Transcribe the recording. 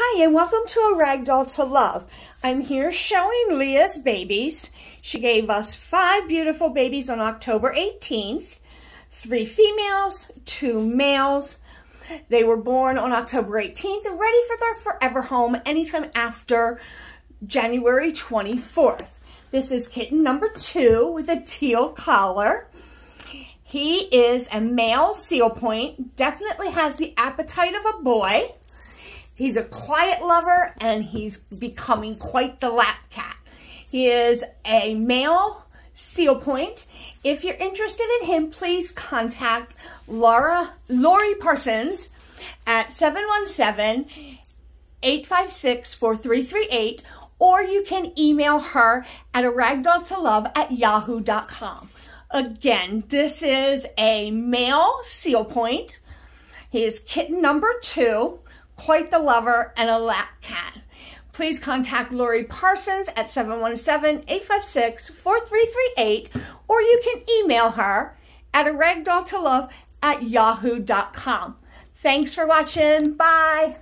Hi, and welcome to A Ragdoll to Love. I'm here showing Leah's babies. She gave us five beautiful babies on October 18th. Three females, two males. They were born on October 18th and ready for their forever home anytime after January 24th. This is kitten number two with a teal collar. He is a male seal point, definitely has the appetite of a boy. He's a quiet lover and he's becoming quite the lap cat. He is a male seal point. If you're interested in him, please contact Laura Lori Parsons at 717-856-4338 or you can email her at a ragdolltolove at yahoo.com. Again, this is a male seal point. He is kitten number two quite the lover, and a lap cat. Please contact Lori Parsons at 717-856-4338 or you can email her at a ragdolltolove at yahoo.com. Thanks for watching. Bye.